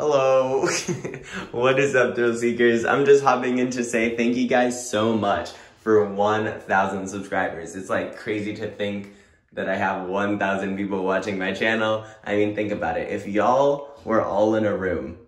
Hello. what is up, thrill seekers? I'm just hopping in to say thank you guys so much for 1,000 subscribers. It's like crazy to think that I have 1,000 people watching my channel. I mean, think about it. If y'all were all in a room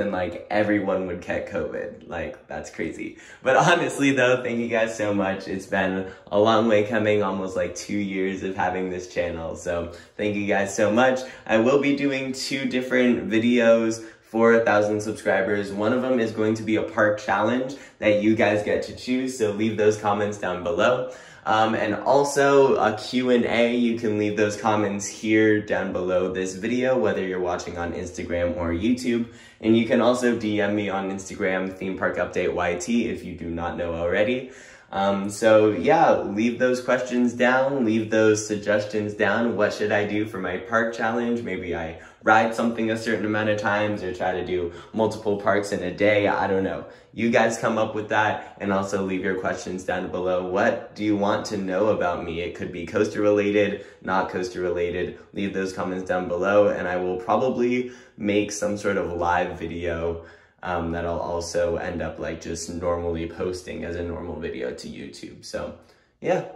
then like everyone would get COVID. Like that's crazy. But honestly though, thank you guys so much. It's been a long way coming, almost like two years of having this channel. So thank you guys so much. I will be doing two different videos for a thousand subscribers. One of them is going to be a park challenge that you guys get to choose. So leave those comments down below. Um, and also a Q&A, you can leave those comments here down below this video, whether you're watching on Instagram or YouTube. And you can also DM me on Instagram, Theme Park Update YT, if you do not know already. Um, so yeah, leave those questions down, leave those suggestions down. What should I do for my park challenge? Maybe I ride something a certain amount of times or try to do multiple parks in a day. I don't know. You guys come up with that and also leave your questions down below. What do you want to know about me? It could be coaster related, not coaster related. Leave those comments down below and I will probably make some sort of live video um, that I'll also end up like just normally posting as a normal video to YouTube. So yeah,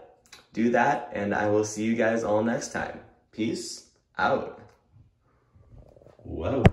do that and I will see you guys all next time. Peace out. Whoa.